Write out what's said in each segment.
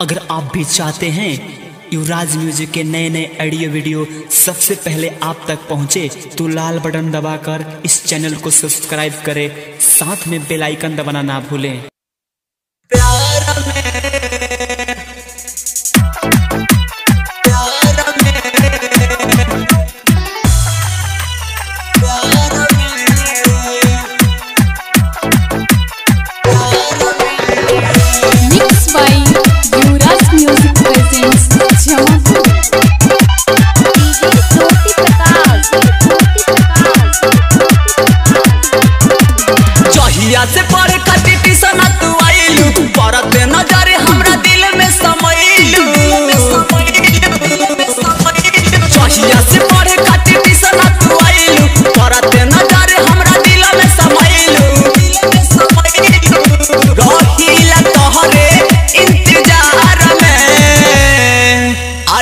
अगर आप भी चाहते हैं युवराज म्यूज़िक के नए नए ऑडियो वीडियो सबसे पहले आप तक पहुँचे तो लाल बटन दबाकर इस चैनल को सब्सक्राइब करें। साथ में बेल आइकन दबाना ना भूलें।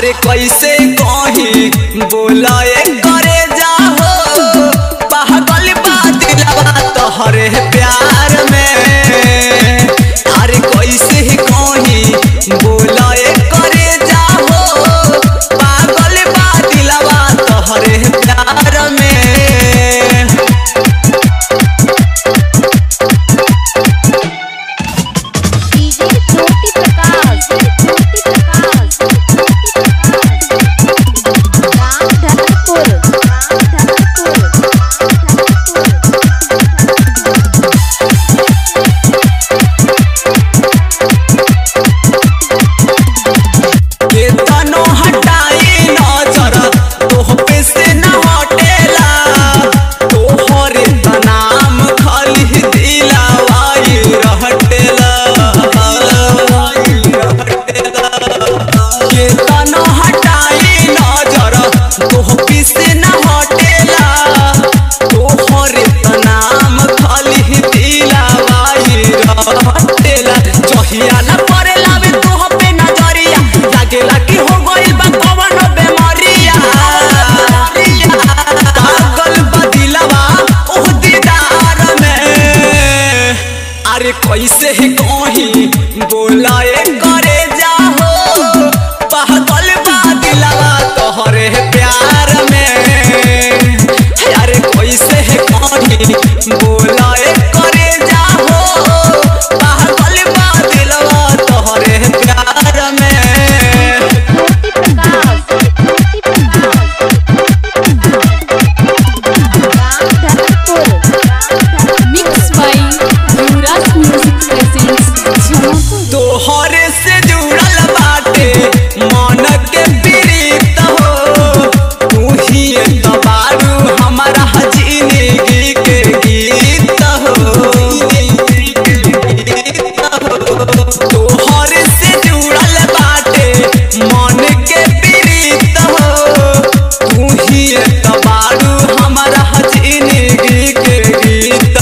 अरे कैसे कही? बोला एक कैसे है कहीं बोलाए करे जाओ पागल बादलवा तोहरे प्यार में। अरे कैसे है कहीं बोला